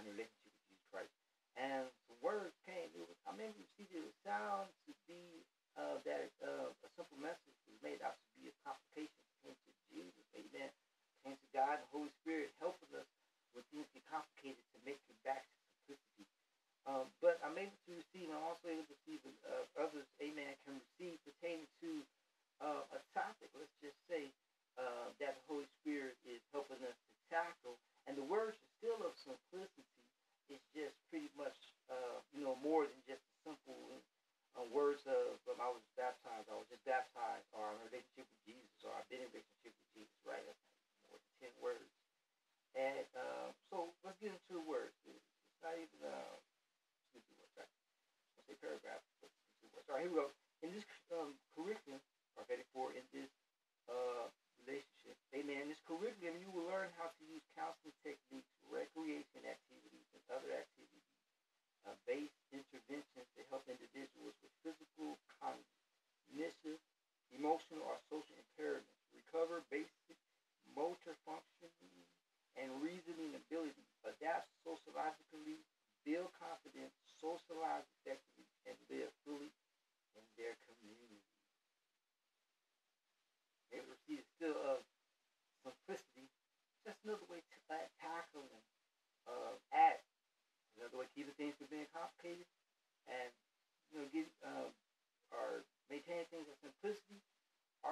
하늘에 here we go.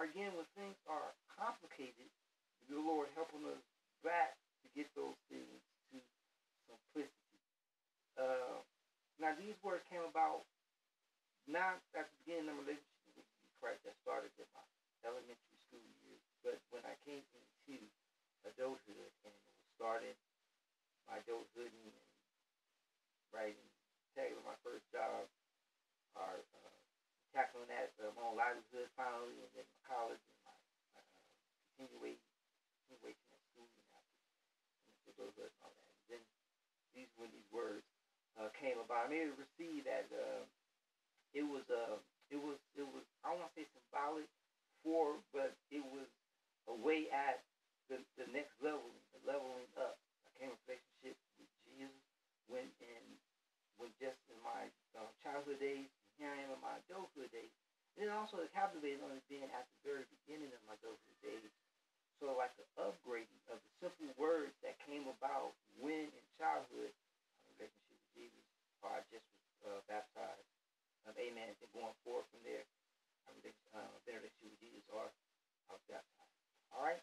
Again when things are complicated, the Lord helping us back to get those things to simplicity. Uh, now these words came about not at the beginning of my relationship with Christ that started in my elementary school years, but when I came into adulthood and starting my adulthood and writing, tackling my first job, tackling that my own livelihood finally, and then college and my uh, continuation, continuation at school and after and all that. And then these when these words uh, came about, I made to receive that uh, it was uh, it was it was I don't want to say symbolic for, but also captivated on as being at the very beginning of my Go days, So, like the upgrading of the simple words that came about when in childhood my relationship with Jesus, or I just was uh, baptized. Um, amen. And going forward from there, I was, uh, better relationship with Jesus, or I was baptized. All right?